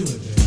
Mary